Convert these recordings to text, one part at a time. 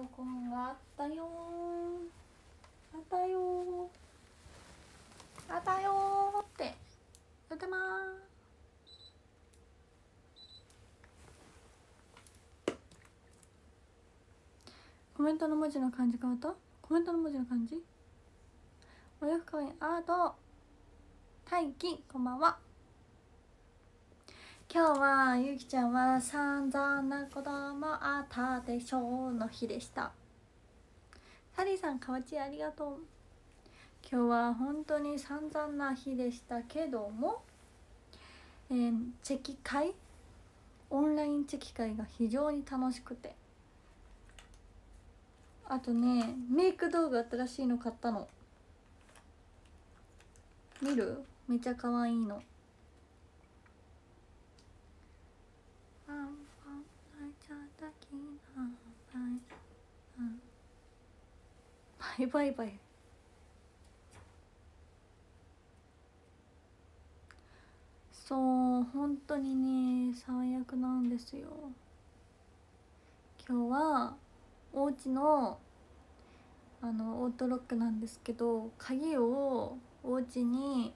録音があったよあったよあったよって。言ってます。コメントの文字の感じ変わった？コメントの文字の感じ？お洋服かわいい。アート大輝こんばんは。今日はゆきちゃんは散々な子供あったでしょうの日でした。サリーさんかわちありがとう。今日は本当に散々な日でしたけども、えー、チェキ会？オンラインチェキ会が非常に楽しくて。あとねメイク道具新しいの買ったの。見る？めっちゃ可愛いの。バイバイバイ。そう本当にね最悪なんですよ。今日はお家のあのオートロックなんですけど鍵をお家に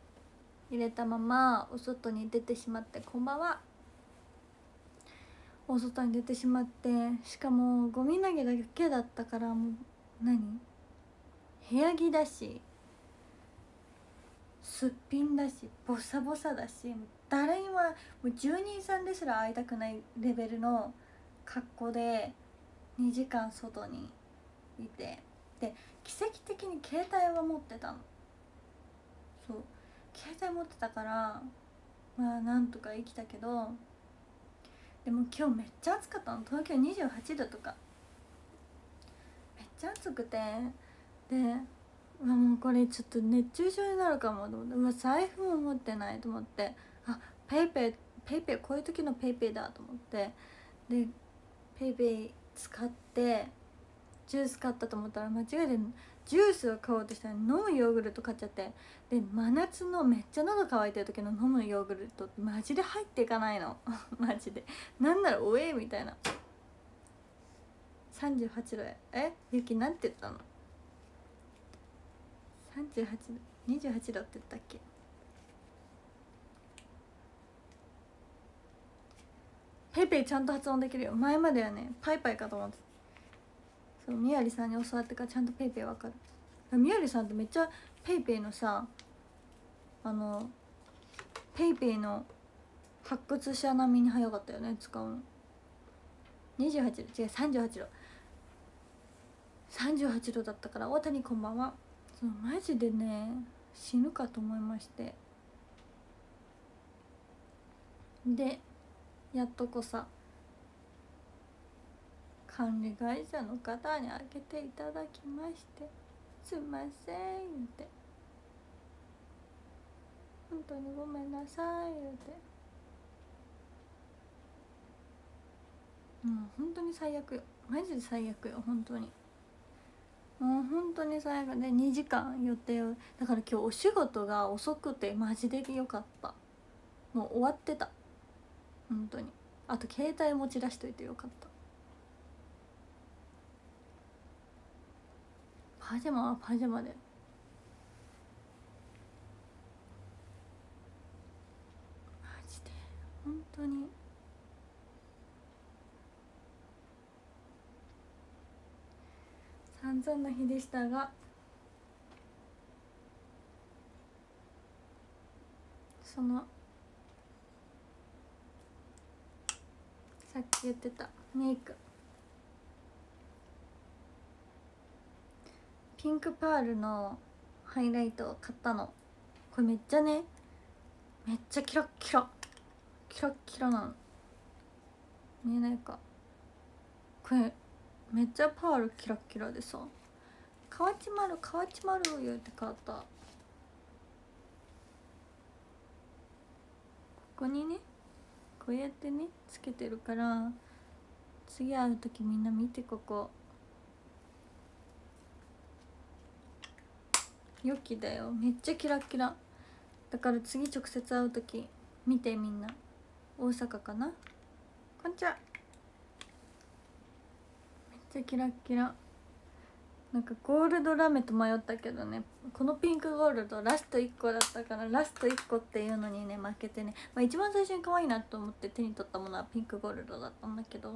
入れたままお外に出てしまってこんばんは。お外に出てしまってしかもゴミ投げだけだったからもう何？部屋着だしすっぴんだしボサボサだし誰にももう住人さんですら会いたくないレベルの格好で2時間外にいてで奇跡的に携帯は持ってたの。そう。携帯持ってたからまあなんとか生きたけどでも今日めっちゃ暑かったの。東京28度とか。めっちゃ暑くて。でうわもうこれちょっと熱中症になるかもと思って。うわ財布も持ってないと思って。あペイペイペイペイこういう時のペイペイだと思って。でペイペイ使ってジュース買ったと思ったら間違えてジュースを買おうとしたら飲むヨーグルト買っちゃって。で真夏のめっちゃ喉乾いてる時の飲むヨーグルトってマジで入っていかないの。マジで。なんならおえみたいな。38度やえ？ゆきなんて言ったの？38度。28度って言ったっけ？ペイペイちゃんと発音できるよ。前まではねパイパイかと思ってそうみやりさんに教わってからちゃんとペイペイわかる。みやりさんってめっちゃペイペイのさあのペイペイの発掘者並みに早かったよね使うの。28度違う38度。38度だったから大谷こんばんは。そうマジでね死ぬかと思いまして。でやっとこさ。管理会社の方に開けていただきましてすいませんって。本当にごめんなさいって。もう本当に最悪よ。マジで最悪よ本当に。もう本当に最悪で2時間予定を。だから今日お仕事が遅くてマジでよかった。もう終わってた。本当に。あと携帯持ち出しといてよかった。パジャマ？はパジャマで。マジで？本当に？散々な日でしたが。そのさっき言ってたメイク。ピンクパールのハイライトを買ったの。これめっちゃねめっちゃキラッキラキラッキラなの。見えないかこれめっちゃパールキラッキラでさ「河内丸河内丸」言うて買った。ここにねこうやってねつけてるから次会う時みんな見てここ。良きだよ。めっちゃキラキラ。だから次直接会う時見てみんな。大阪かな？こんにちは。めっちゃキラキラ。なんかゴールドラメと迷ったけどね。このピンクゴールドラスト1個だったからラスト1個っていうのにね負けてね、まあ、一番最初に可愛いなと思って手に取ったものはピンクゴールドだったんだけど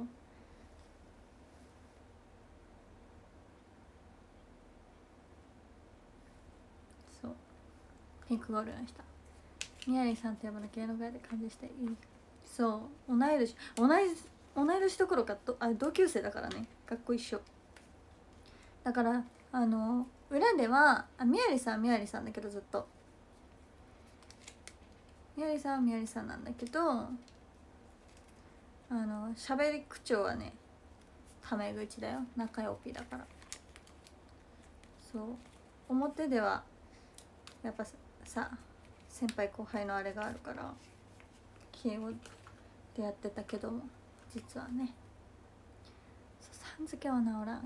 そうピンクゴールドにしたみやりさんと呼ばれ芸能界で感じしていい。そう。同い年。同い同い年どころかとあ同級生だからね。学校一緒。だからあの裏ではあみやりさんみやりさんだけどずっと。みやりさんはみやりさんなんだけどあの喋り口調はねタメ口だよ。仲良ぴだから。そう。表ではやっぱさ先輩後輩のあれがあるから敬語でやってたけども実はね。さん付けは治らんよね。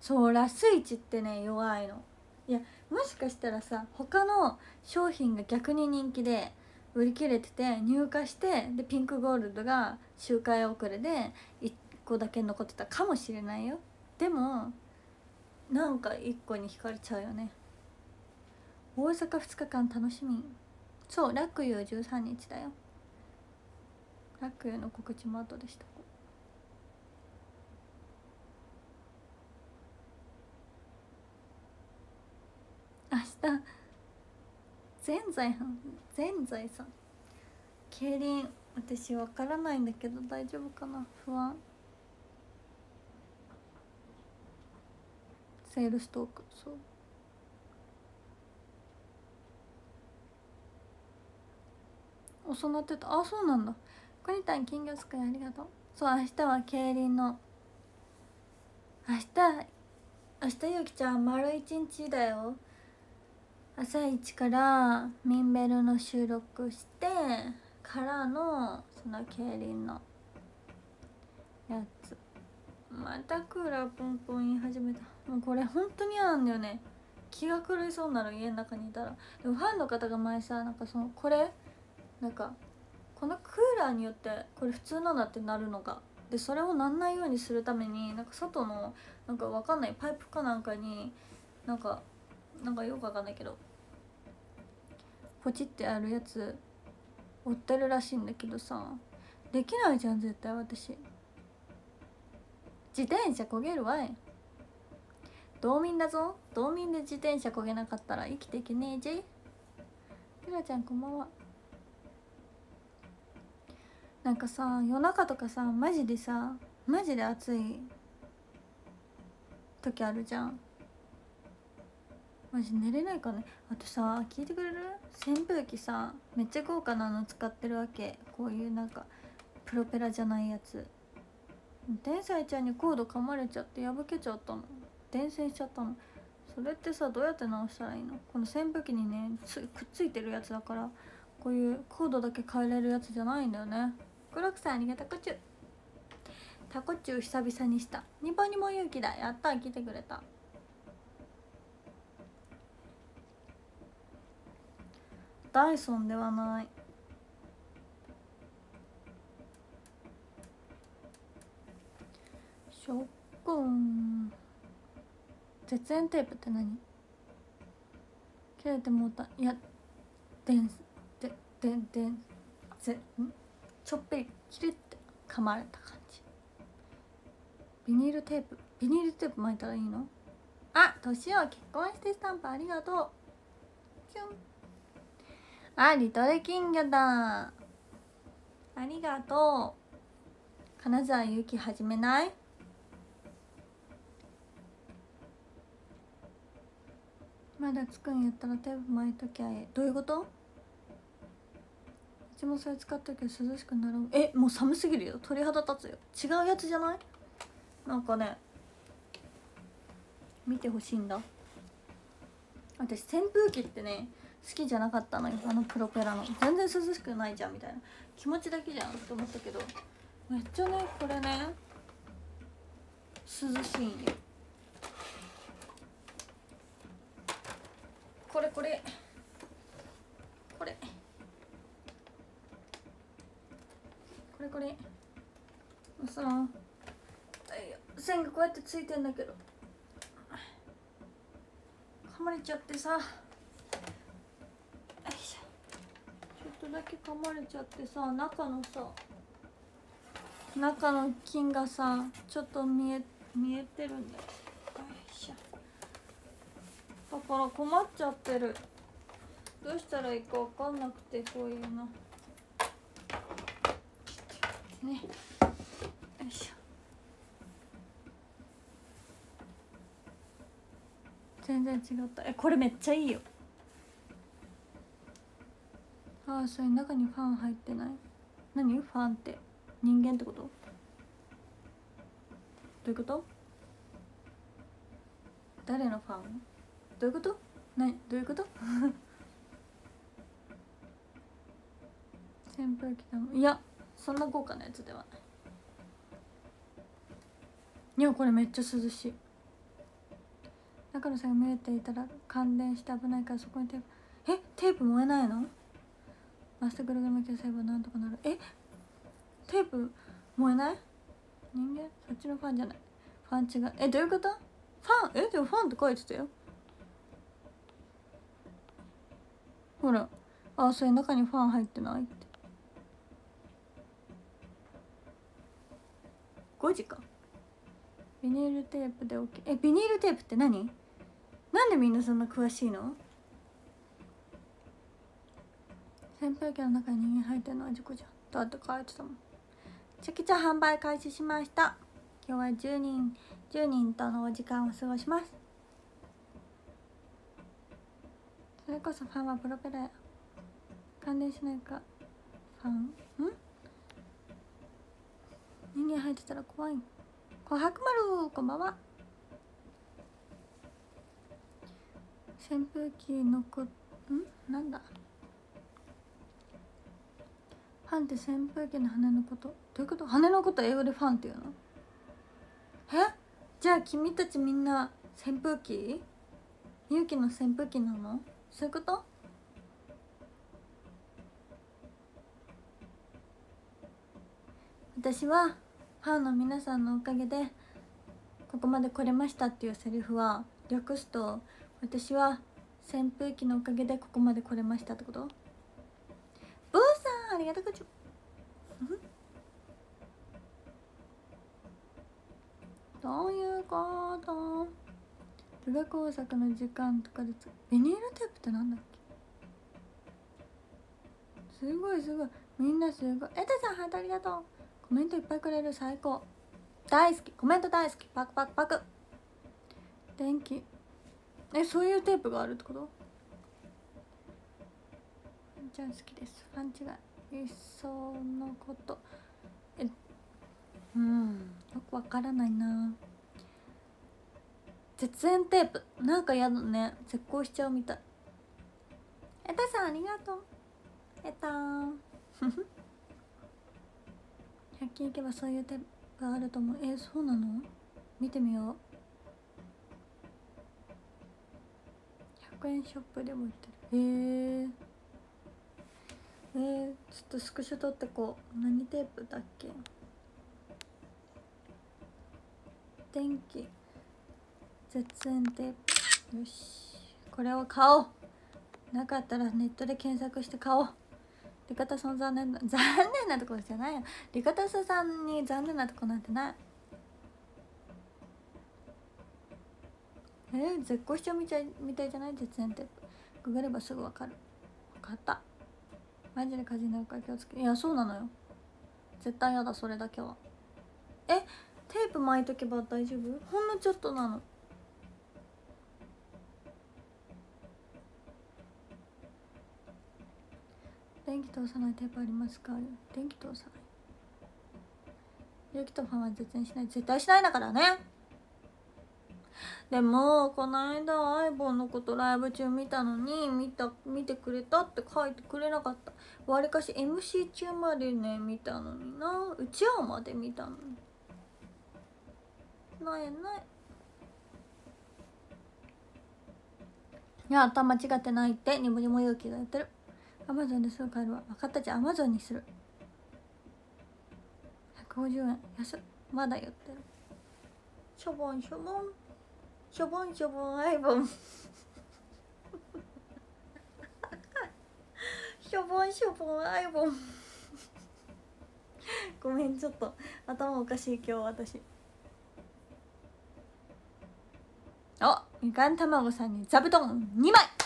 そうラスイチってね弱いの。いやもしかしたらさ他の商品が逆に人気で売り切れてて入荷してでピンクゴールドが周回遅れで1個だけ残ってたかもしれないよ。でもなんか1個に惹かれちゃうよね。大阪2日間楽しみ。そうラックユー13日だよ。ラックユーの告知も後でした明日全財産全財産。競輪私わからないんだけど大丈夫かな？不安。セールストーク。そう。遅なってた。あそうなんだ。こにたん金魚すくいありがとう。そう明日は競輪の。明日明日ゆきちゃん丸一日だよ。朝一からミンベルの収録してからのその競輪のやつ。またクーラーポンポン言い始めた。もうこれ本当に嫌なんだよね。気が狂いそうなの家の中にいたら。でもファンの方が前さなんかそのこれなんかこのクーラーによってこれ普通なんだってなるのが。でそれをなんないようにするためになんか外のなんかわかんないパイプかなんかになんかなんかよくわかんないけどポチってあるやつ売ってるらしいんだけどさ。できないじゃん絶対私。自転車焦げるわい。道民だぞ。道民で自転車焦げなかったら生きていけねえじ。ひらちゃんこんばんは。なんかさ夜中とかさマジでさマジで暑い時あるじゃん。マジ寝れないかね。あとさ聞いてくれる？扇風機さめっちゃ豪華なの使ってるわけ。こういうなんかプロペラじゃないやつ。天才ちゃんにコード噛まれちゃって破けちゃったの。伝染しちゃったの。それってさどうやって直したらいいの？この扇風機にねくっついてるやつだからこういうコードだけ変えれるやつじゃないんだよね。黒くさんありがとう。タコチュタコチュ久々にした。ニポニモ勇気だ。やった来てくれた。ダイソンではない。ショック。ン絶縁テープって何？切れてもうた。いやでんででんでんぜん？ちょっぴり切れて噛まれた感じ。ビニールテープ。ビニールテープ巻いたらいいの？あ年を結婚してスタンプありがとう。キュン。あリトル金魚だ。ありがとう。金沢ゆき始めない？まだつくんやったらテープ巻いときゃえどういうこと？うちもそれ使っときゃ涼しくなる。えもう寒すぎるよ。鳥肌立つよ。違うやつじゃない？なんかね見てほしいんだ。私扇風機ってね好きじゃなかったのよ。あのプロペラの。全然涼しくないじゃんみたいな。気持ちだけじゃんって思ったけど。めっちゃねこれね涼しいんよ。これこれ。これ。これこれ。さ線がこうやってついてんだけど。噛まれちゃってさ。ちょっとだけ噛まれちゃってさ中のさ。中の菌がさちょっと見え見えてるんだよ。だから困っちゃってる。どうしたらいいか分かんなくてこういうの。ね。よいしょ。全然違った。えこれめっちゃいいよ。ああそれ中にファン入ってない？何？ファンって。人間ってこと？どういうこと？誰のファン？どういうこと？何？どういうこと？扇風機だもん。いやそんな豪華なやつではない。いやこれめっちゃ涼しい。中野さんが見えていたら感電して危ないからそこにテープ。え？テープ燃えないの？マスターぐるぐる巻きでセーブなんとかなる。え？テープ燃えない？人間？そっちのファンじゃない。ファン違う。えどういうこと？ファン？え？でもファンって書いてたよ。ほら。あそれ中にファン入ってないって。5時か。ビニールテープで OK えビニールテープって何？なんでみんなそんな詳しいの？扇風機の中に人間入ってるのは事故じゃん。だって書いてたもん。チャキチャ販売開始しました。今日は10人10人とのお時間を過ごしますそれこそファンはプロペラや。感電しないか。ファン？ん？人間入ってたら怖い。琥珀丸こんばんは扇風機のこん？なんだ？ファンって扇風機の羽のこと？どういうこと？羽のこと英語でファンっていうの？え？じゃあ君たちみんな扇風機？勇気の扇風機なの？そういうこと？私はファンの皆さんのおかげでここまで来れましたっていうセリフは略すと私は扇風機のおかげでここまで来れましたってこと？ブーさんありがとうございます。どういうこと？図画工作の時間とかでビニールテープってなんだっけ？すごいすごい。みんなすごい。エタさんハートありがとう。コメントいっぱいくれる最高。大好き。コメント大好き。パクパクパク。電気えそういうテープがあるってこと？ちゃん好きです。ファン違いいっそのこと。えうん。よくわからないな。絶縁テープ。なんかやだね。絶交しちゃうみたい。えたさんありがとう。えたー。100均行けばそういうテープがあると思う。えそうなの？見てみよう。100円ショップでも売ってる。へええー、ちょっとスクショ撮ってこう。何テープだっけ？電気。絶縁テープよし。これを買おう。なかったらネットで検索して買おう。リカタさん残念な残念なところじゃないよ。リカタさんに残念なとこなんてない。えー、絶好調みたいみたいじゃない？絶縁テープググればすぐ分かる。分かった。マジで火事になるから気をつけいやそうなのよ。絶対やだそれだけは。えテープ巻いとけば大丈夫？ほんのちょっとなの。電気通さないテープありますか？電気通さない。ゆきとファンは絶対しない。絶対しないだからね。でもこの間アイボンのことライブ中見たのに見た見てくれたって書いてくれなかった。わりかし MC 中までね見たのにな。うちわまで見たのに。ないない。いや頭間違ってないって。にもにも勇気がやってる。アマゾンですぐ買えるわ分かったじゃあアマゾンにする。150円。安っ。まだ言ってる。しょぼんしょぼん。しょぼんしょぼんあいぼんしょぼんしょぼんあいぼんごめんちょっと頭おかしい今日私。あみかん卵さんに座布団2枚。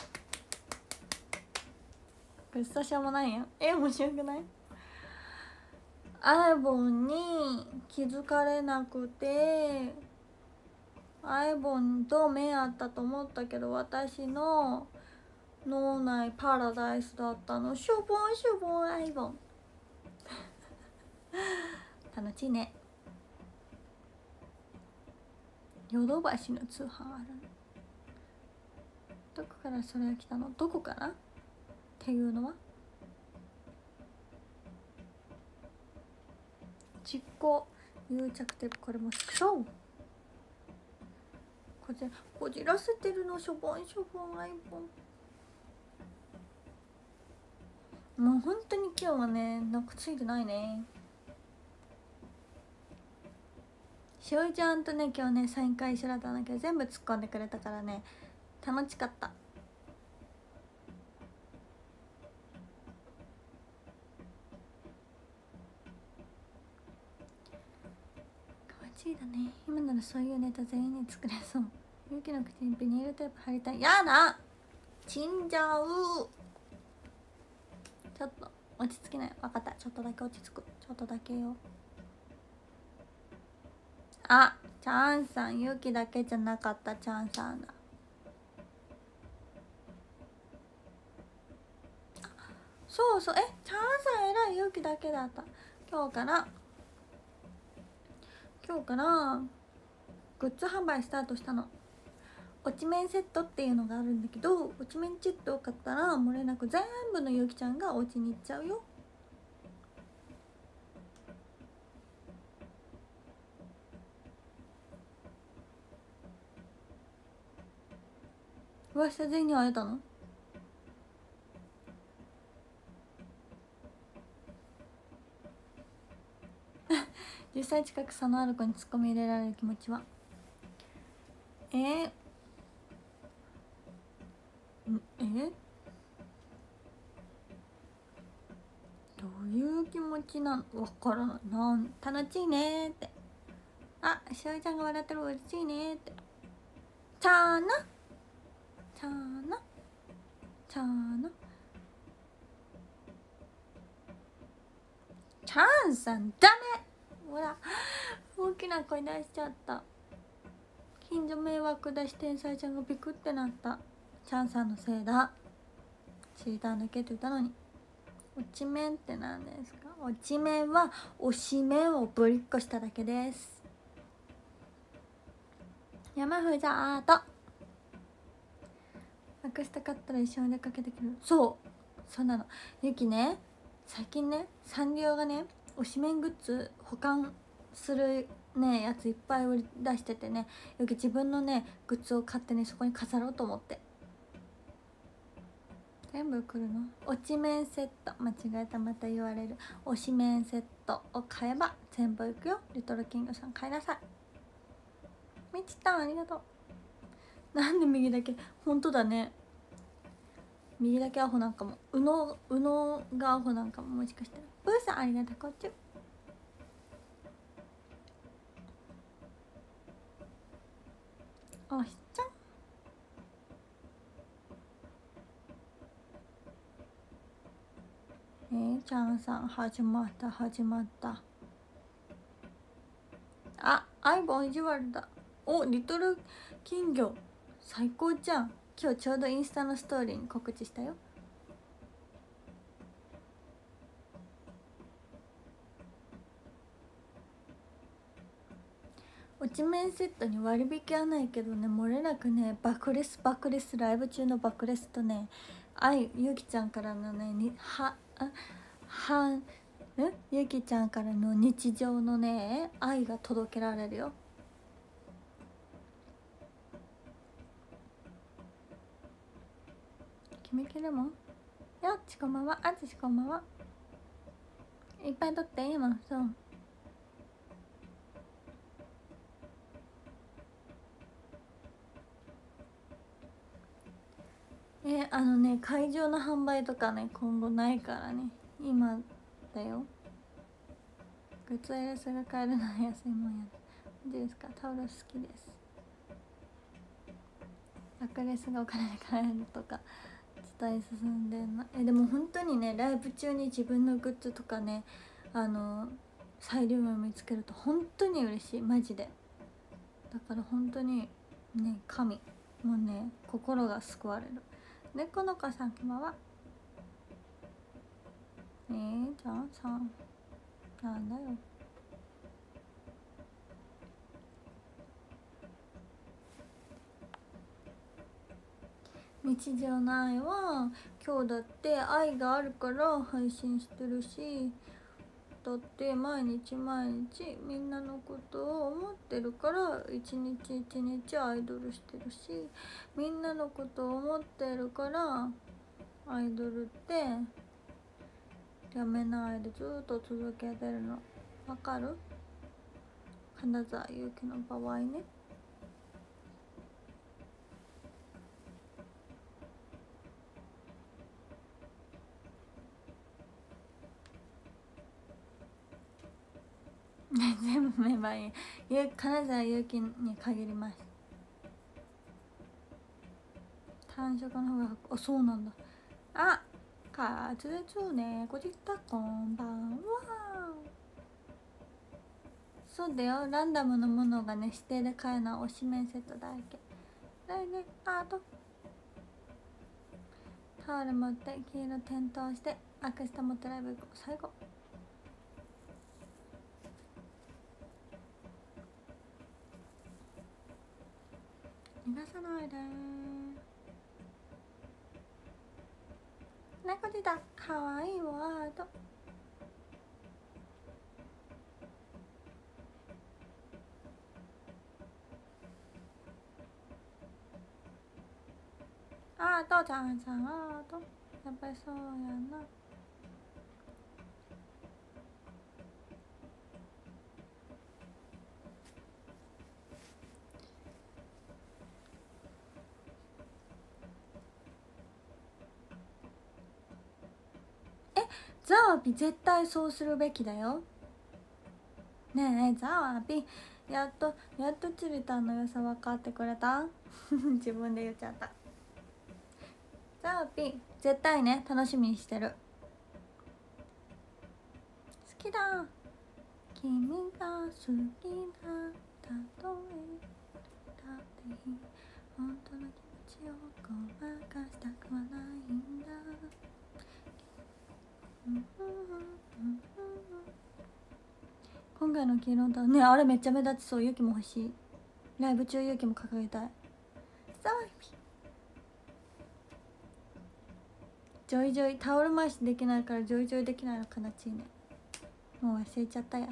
これスしょうもないや。んえ面白くない？アイボンに気づかれなくてアイボンと目合ったと思ったけど私の脳内パラダイスだったの。しょぼんしょぼんアイボン。楽しいね。ヨドバシの通販あるどこからそれが来たの？どこからっていうのは？実行癒着テープこれもスクショこちらこじらせてるのしょぼんしょぼんアイボン。もう本当に今日はねなんかついてないね。しおりちゃんとね今日ねサイン会一緒だったんだけど全部突っ込んでくれたからね楽しかった。だね。今ならそういうネタ全員に作れそう。ゆうきの口にビニールテープ貼りたい。やだ！死んじゃう！ちょっと落ち着きない分かった。ちょっとだけ落ち着く。ちょっとだけよ。あチャンさん。ゆうきだけじゃなかった。チャンさんだ。そうそう。えチャンさんえらい。ゆうきだけだった。今日から今日からグッズ販売スタートしたの。落ち面セットっていうのがあるんだけど落ち面チットを買ったら漏れなく全部のゆきちゃんがお家に行っちゃうよ。噂全員に会えたの？10歳近く差のある子にツッコミ入れられる気持ちは？えー、えどういう気持ちなの？わからない。なん楽しいねって。あしおりちゃんが笑ってる嬉しいねって。ちゃーな。ちゃーな。ちゃーな。チャンさんダメ。ほら大きな声出しちゃった。近所迷惑だし天才ちゃんがビクってなった。チャンさんのせいだ。チーター抜けて言ったのに。落ち面って何ですか？落ち面は推し面をぶりっこしただけです。山ふじゃーとなくしたかったら一緒に出かけてくる。そう。そうなの。ゆきね最近ねサンリオがね推しメングッズ保管するねやついっぱい売り出しててねよき自分のねグッズを買ってねそこに飾ろうと思って。全部来るの？落ち面セット間違えたまた言われる。推し面セットを買えば全部いくよ。リトルキングさん買いなさい。みちたんありがとう。なんで右だけ？本当だね。右だけアホなんかも。右脳右脳がアホなんかももしかしたら。ブーさんありがとうこっち。おしちゃん？えー、ちゃんさん始まった始まった。あアイボン意地悪だ。おリトル金魚。最高じゃん。今日ちょうどインスタのストーリーに告知したよ。落ち面セットに割引はないけどね漏れなくね爆レス爆レスライブ中の爆レスとねあいゆきちゃんからのねにはあはんゆきちゃんからの日常のね愛が届けられるよ。決めきるも？んよっちこんばんは。あつしこんばんは。いっぱい撮っていいもんそう。えあのね会場の販売とかね今後ないからね。今だよ。グッズエレスが買えるのは安いもんや。でですかタオル好きです。ラクレスがお金で買えるとか伝え進んでんなえでも本当にねライブ中に自分のグッズとかねあのサイリウム見つけると本当に嬉しい。マジで。だから本当にね神。もうね心が救われる。猫の子さんこんばんは。えー、じゃあさなんだよ。日常の愛は今日だって愛があるから配信してるしだって毎日毎日みんなのことを思ってるから一日一日アイドルしてるしみんなのことを思ってるからアイドルってやめないでずっと続けてるの。わかる？金沢ゆうきの場合ね。全部メンバーに金沢祐希に限ります単色の方があそうなんだあ滑舌ねご自宅こんばんは。そうだよランダムのものがね指定で買えるのは推しメンセットだけ。来年アートタオル持って黄色点灯してアクスタ持ってライブ行こう最後。逃がさないで猫出た。かわいいワード。あーとちゃんちゃん。あーとやっぱりそうやな。絶対そうするべきだよ。ねえねえザワピやっとやっとチビタンの良さ分かってくれた？自分で言っちゃった。ザワピ絶対ね楽しみにしてる。好きだ。君が好きだ。たとえ。だっていい。本当の気持ちをごまかしたくはないんだ。今回の黄色だねあれめっちゃ目立ちそう。ゆきも欲しい。ライブ中ゆきも掲げたい。さあジョイジョイタオル回しできないからジョイジョイできないのかなちいねもう忘れちゃったや。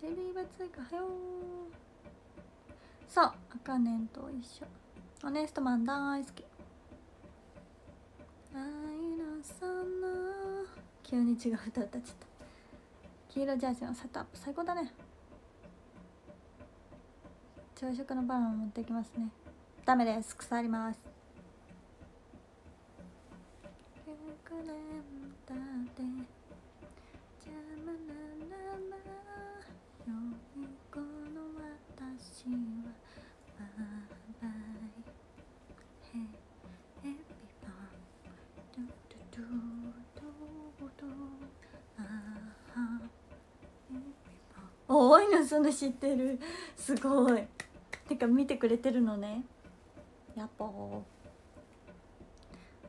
デビーバツイカはよそうあかねんと一緒。オネストマン大好き。愛のその急に違う歌歌っちゃった。黄色ジャージのセットアップ最高だね。朝食のバナナ持ってきますね。ダメです。腐ります。だって邪魔ならば良い子の私は。おいのその知ってる。すごい。てか見てくれてるのね。やっぱ。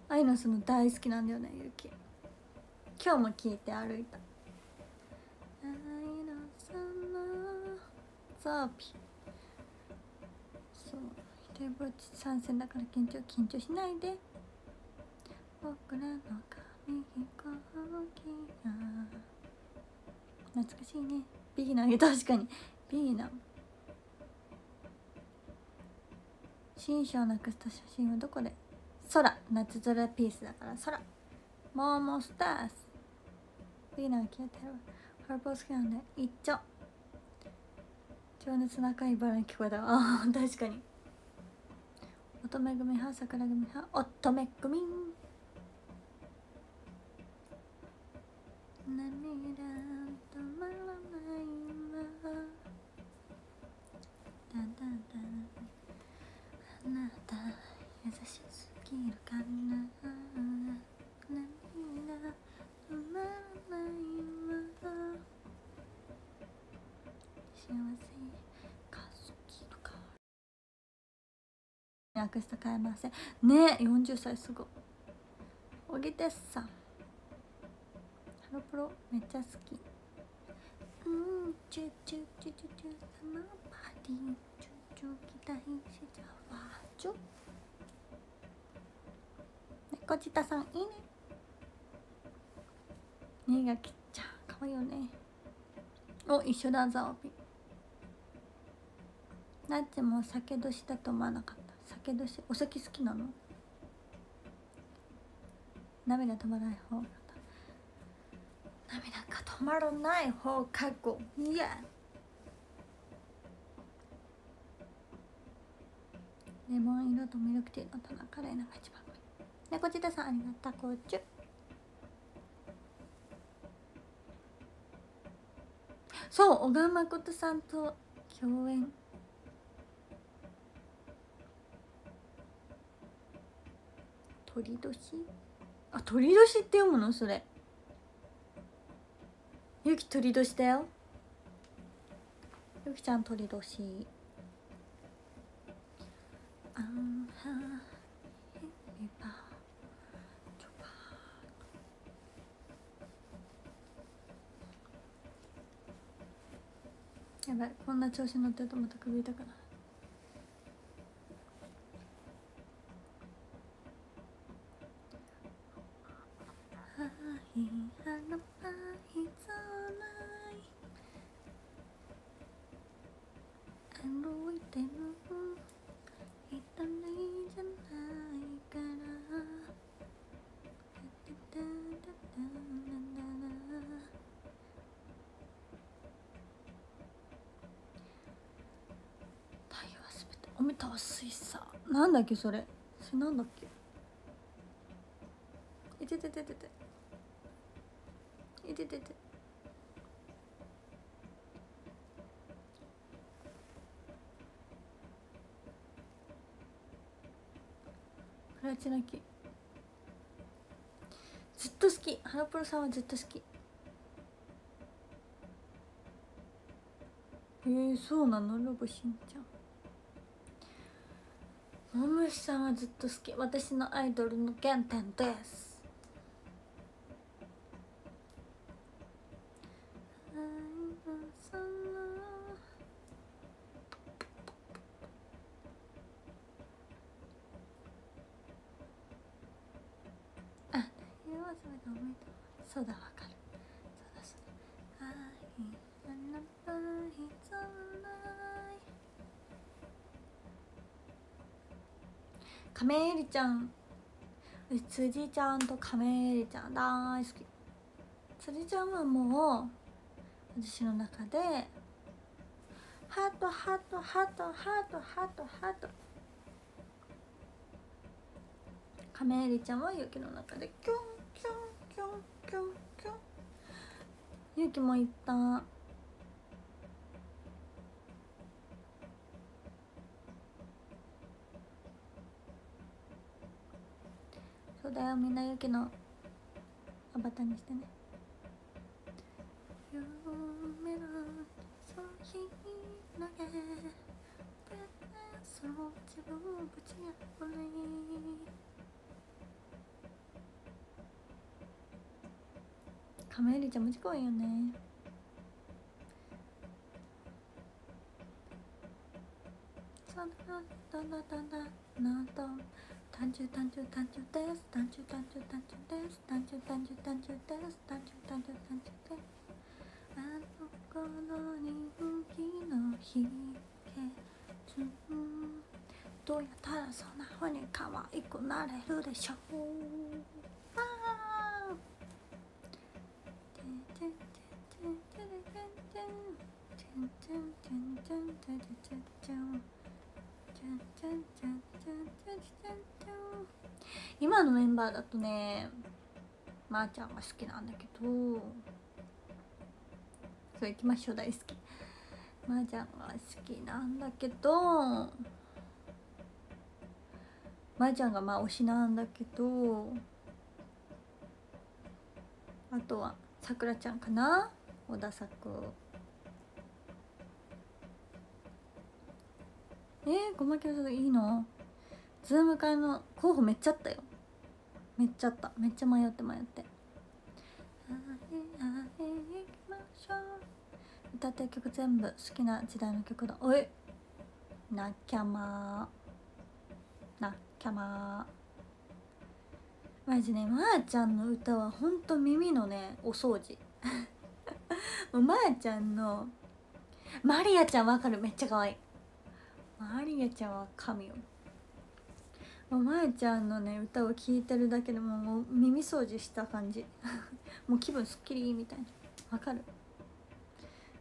アイノスの大好きなんだよねゆき今日も聞いて歩いた。アイノスのザーピそう。一人ぼっち参戦だから緊張緊張しないで。僕らの紙飛行機が懐かしいね。ビギナー 確かに。ビギナ。ー新章なくした写真はどこで？空。夏空ピースだから。空。モーモスタースビギナー消えてるハーポー好きなんで。一丁。情熱の赤いバラに聞こえたあー確かに。乙女組派桜組派。乙女組。涙あなた優しすぎるかな涙止まらないわ幸せが好きとかアクスタ変えませんねえ40歳すごい。小木哲さん。ハロプロめっちゃ好き。うんチュチュチュチュチュサマー。パーティーチュチュ期待しちゃうわチュ猫舌さんいいね新垣ちゃんかわいいよねお一緒だザオピナッチも酒年だと思わなかった酒年お酒好きなの涙止まらない方涙が止まらない方過去いやレモン色とミルクティーの田中玲奈が一番。猫舌さんありがとうこちゅ。そう小川誠さんと共演。鳥年？あ鳥年って読むの？それ。ゆき鳥年だよ。ゆきちゃん鳥年。やばいこんな調子乗ってるとまた首痛くなる。なんだっけそれ。それなんだっけ。いててててていてててプラチナキ。ずっと好き。ハロプロさんはずっと好き。へえー、そうなの？ロボしんちゃん。モムシさんはずっと好き。私のアイドルの原点です。あ、太陽はそれが思い出そうだわかる。そうだそうだ。亀井絵里ちゃん。辻ちゃんと亀井絵里ちゃん。大好き。辻ちゃんはもう私の中でハートハートハートハートハートハート。亀井ちゃんは勇気の中でキュンキュンキュンキュンキュン。勇気も言ったそうだよみんな勇気のアバターにしてね。夢のそうひなげその自分をぶち破り亀井ちゃんもちこいよね。そんなだだだだなんと。単純単純単純です単純単純単純です単純単純単純です単純単純単純ですあの子の人気の秘訣どうやったらそんな風に可愛くなれるでしょう。あー。今のメンバーだとねまー、あ、ちゃんが好きなんだけどそう行きましょう大好き。まー、あ、ちゃんが好きなんだけどまー、ちゃんがまあ推しなんだけどあとはさくらちゃんかな小田作。えー、ごまきの里いいの？ズーム会の候補めっちゃあったよ。めっちゃあった。めっちゃ迷って迷って。歌ってる曲全部好きな時代の曲だ。おい。なきゃまなきゃまマジねまー、ちゃんの歌はほんと耳のねお掃除。まー、ちゃんのマリアちゃんわかる？めっちゃ可愛い。マリアちゃんは神よ。もうまー、ちゃんのね歌を聴いてるだけでももう耳掃除した感じ。もう気分すっきりみたいな。わかる？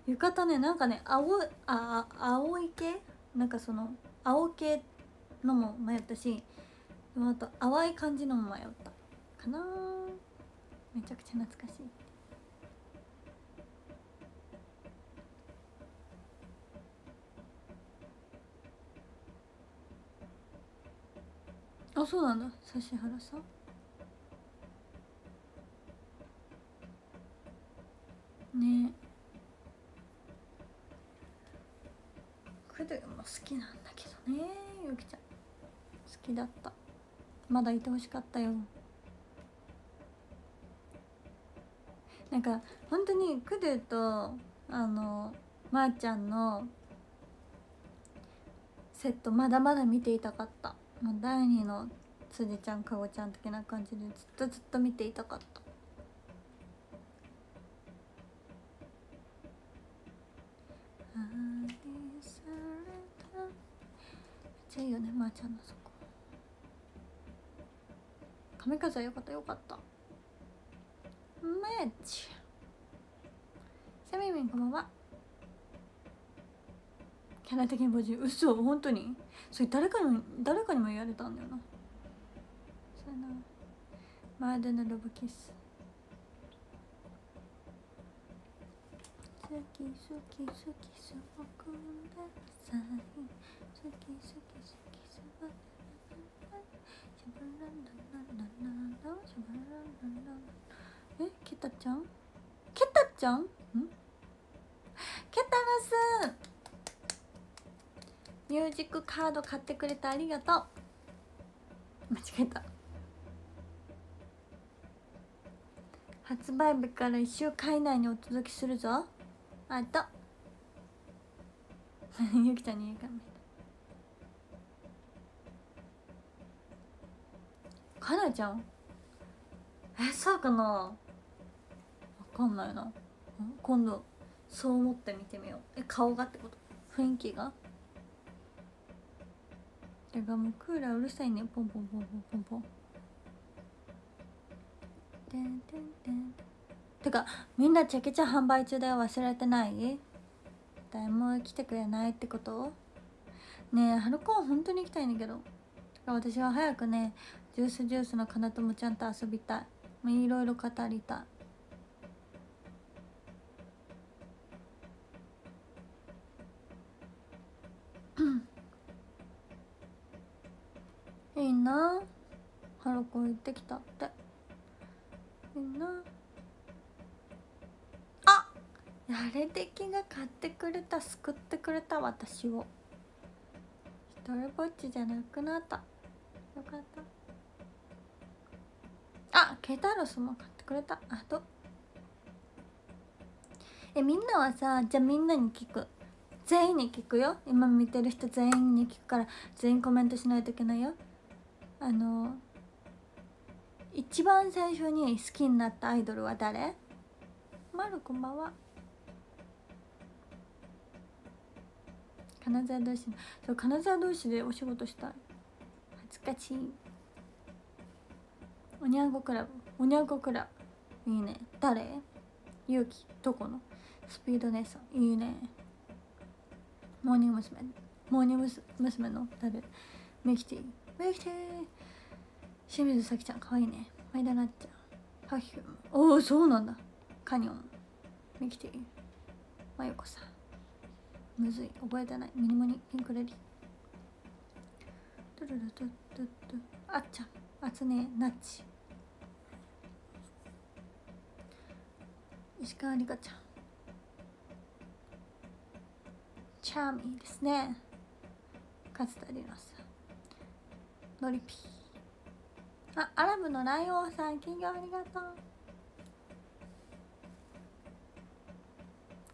浴衣ねなんかね青あ青い系？なんかその青系のも迷ったしあと淡い感じのも迷った。かなめちゃくちゃ懐かしい。あそうなんだ。指原さ。んね。クドゥも好きなんだけどねゆきちゃん。好きだった。まだいてほしかったよ。なんか本当にクドゥとあのまー、あ、ちゃんのセットまだまだ見ていたかった。もう第2の辻ちゃんかごちゃん的な感じでずっとずっと見ていたかった。めっちゃいいよねまー、あ、ちゃんのそこ。髪飾よかったよかった。マッチ。サミミンこんばんは。キャラ的に母人嘘本当に？それ誰かに誰かにも言われたんだよな。そうな。マーデのロブキス。好き好き好きすごください好き好き好きすごくえケタちゃん？ケタちゃん？ん？ケタラス！ミュージックカード買ってくれてありがとう。間違えた。発売日から1週間以内にお届けするぞ。あと ゆきちゃんに言うかなかなちゃん？えそうかな？わかんないな。今度そう思って見てみよう。え顔がってこと？雰囲気が？てかもうクーラーうるさいねポンポンポンポンポンポンてんてんてんてかみんなチェケチャ販売中だよ忘れてない誰も来てくれないってことねえハルコン本当に行きたいんだけど私は早くねジュースジュースのかなともちゃんと遊びたいいろいろ語りたいってきたって。いいな。あやれ的が買ってくれた救ってくれた私を。一人ぼっちじゃなくなった。よかった。あケタロスも買ってくれた。あとえみんなはさじゃあみんなに聞く。全員に聞くよ。今見てる人全員に聞くから全員コメントしないといけないよ。あの一番最初に好きになったアイドルは誰？まるこんばんは。金沢同士そう金沢同士でお仕事したい。恥ずかしい。おにゃんこクラブ。おにゃんこクラブ。いいね。誰？勇気。どこの？スピード姉さん。いいね。モーニング娘。モーニング娘。の誰ミキティ。ミキティ。清水咲ちゃんかわいいね。前田なっちゃん。パフューム。おおそうなんだ。カニョン。ミキティ。まゆこさん。むずい。覚えてない。ミニモニピンクレディトゥルルトゥトゥトゥ。あっちゃん。あつねなっち石川里香ちゃん。チャーミーですね。勝田里奈さん。のりぴー。あアラブのライオンさん金魚ありがとう。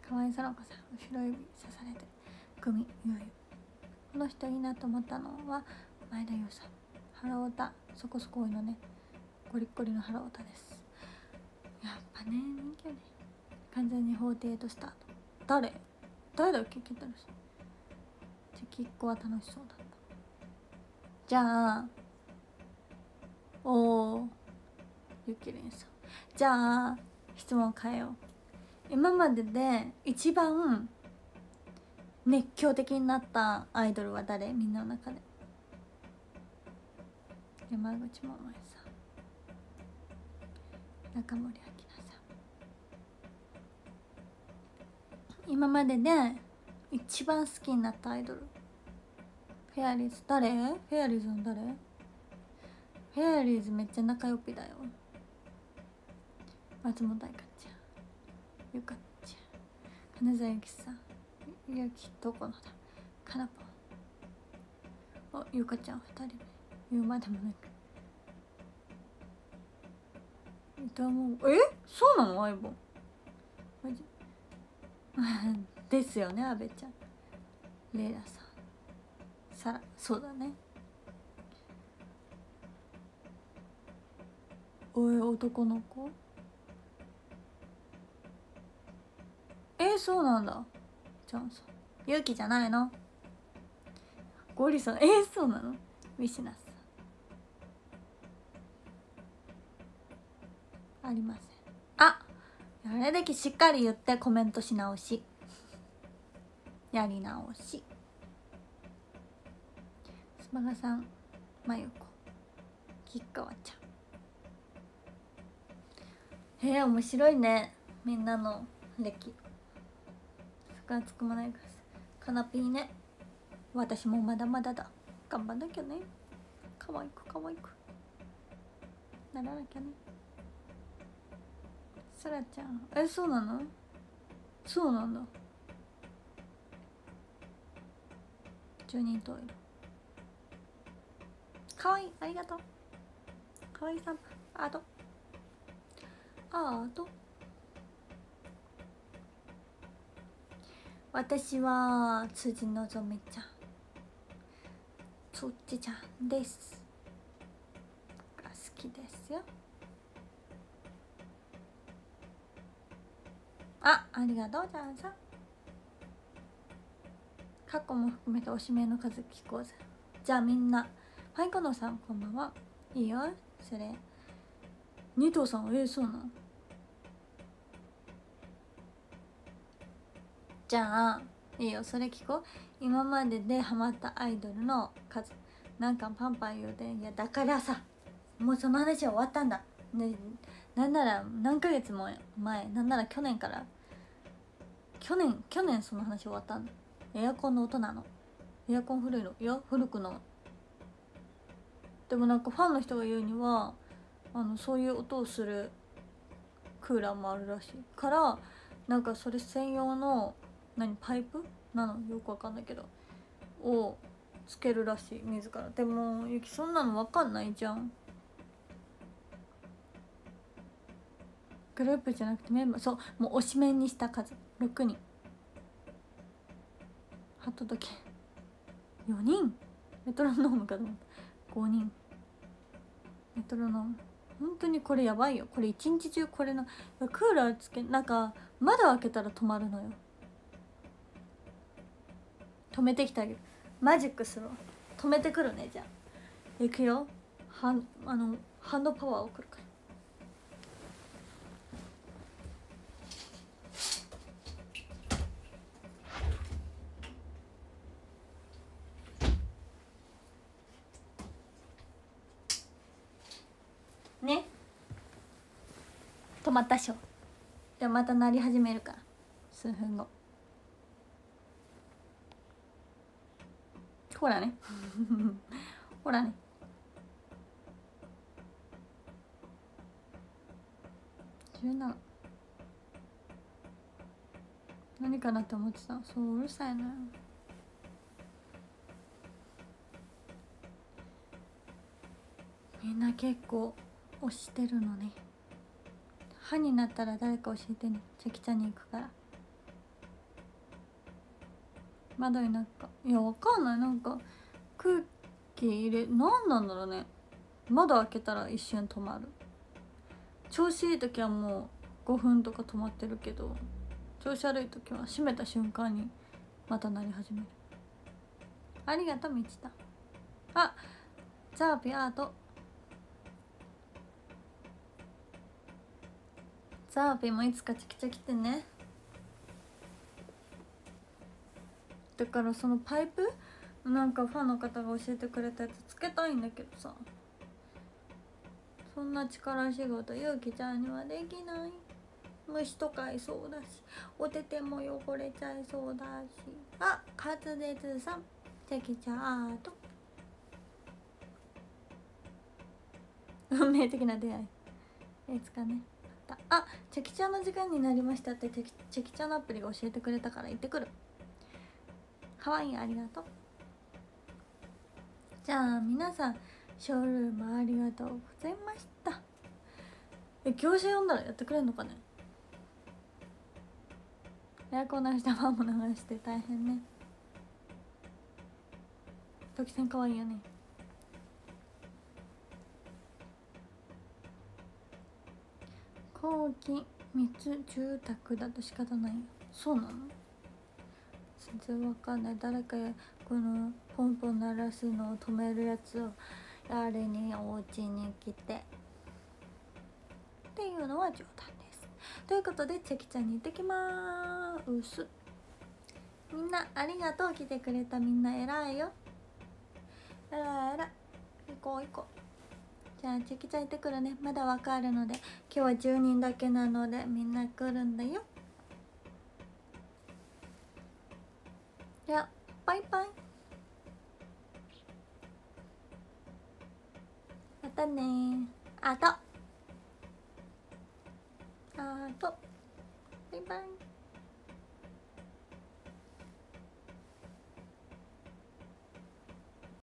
河合園子さん後ろ指刺されてグミゆうゆこの人いいなと思ったのは前田優さん。腹歌そこそこ多いのね。ゴリッゴリの腹歌です。やっぱね人気よね。完全に48スタート。誰？誰だっけ？聞いたらしじゃきっこは楽しそうだった。じゃあおおゆきりんさん。じゃあ質問変えよう。今までで一番熱狂的になったアイドルは誰？みんなの中で。山口百恵さん。中森明菜さん。今までで一番好きになったアイドル。フェアリーズ誰？フェアリーズの誰？フェアリーズめっちゃ仲良ぴだよ。松本愛香ちゃんゆかちゃん金沢ゆきさん。ゆきどこのだ。かなぽ。んあゆかちゃん二人目言うまでもなく。伊もえ？そうなの？相棒。マジ？ですよね阿部ちゃん。レイラさん。さらそうだね。男の子？えそうなんだ。ジョンソン。勇気じゃないの？ゴリさん。えそうなの？ウィシナス。ありません。ああれだけしっかり言ってコメントし直し。やり直し。スマガさんまゆこ吉川ちゃん。へえ面白いね。みんなの歴。そこつくもないですカナピーね。私もまだまだだ。頑張んなきゃね。可愛く可愛く。ならなきゃね。さらちゃん。えそうなの？そうなんだ。十人トイレかわいいありがとう。かわいいさんアートアート？私は辻希美ちゃん。そっちちゃんです。が好きですよ。あありがとうじゃんさん。過去も含めておしめの数聞こうぜ。じゃあみんな。はいこのさんこんばんは。いいよ。それ二頭さんえー、そうなのじゃあいいよそれ聞こう。今まででハマったアイドルの数なんかパンパン言うていやだからさもうその話は終わったんだ、ね、なんなら何ヶ月も前なんなら去年から去年去年その話終わったんだ。エアコンの音なの。エアコン古いの。いや古くのでもなんかファンの人が言うにはあのそういう音をするクーラーもあるらしいからなんかそれ専用の何パイプなのよくわかんないけどをつけるらしい自ら。でもゆきそんなのわかんないじゃん。グループじゃなくてメンバー。そうもう推しメンにした数。6人。ハット時4人。メトロノームかと思った。5人。メトロノーム。本当にこれやばいよ。これ一日中これのクーラーつけなんか窓開けたら止まるのよ。止めてきてあげる。マジックするわ。止めてくるねじゃあ。いくよはあのハンドパワー送るから止まったしょじゃあまた鳴り始めるから。数分後。ほらね。ほらね。17何かなって思ってた。そううるさいな。みんな結構押してるのね。歯になったら誰か教えてね。チャキちゃんに行くから。窓になんかいやわかんない。なんか空気入れ何なんだろうね。窓開けたら一瞬止まる。調子いい時はもう5分とか止まってるけど調子悪い時は閉めた瞬間にまた鳴り始める。ありがとうみちた。あザーピアート。ザーピもいつかチキチャ来てね。だからそのパイプ？なんかファンの方が教えてくれたやつつけたいんだけどさ。そんな力仕事ゆうきちゃんにはできない。虫とかいそうだし。お手手も汚れちゃいそうだし。あ滑舌さん。チキちゃート運命的な出会い。いつかね。あチェキちゃんの時間になりましたってチェキちゃんのアプリが教えてくれたから行ってくる。ハワイありがとう。じゃあ皆さんショールームありがとうございました。え業者呼んだらやってくれんのかね？エアコン流したまま流して大変ね。時さんかわいいよね。後期密住宅だと仕方ない。そうなの？全然わかんない。誰かこのポンポン鳴らすのを止めるやつをやれにお家に来て。っていうのは冗談です。ということでチェキちゃんに行ってきまーす。みんなありがとう。来てくれたみんな偉いよ。偉い偉い。行こう行こう。じゃあチェキちゃん行ってくるね。まだわかるので。今日は10人だけなのでみんな来るんだよ。じゃあバイバイ。またねあと。あと。バイバイ。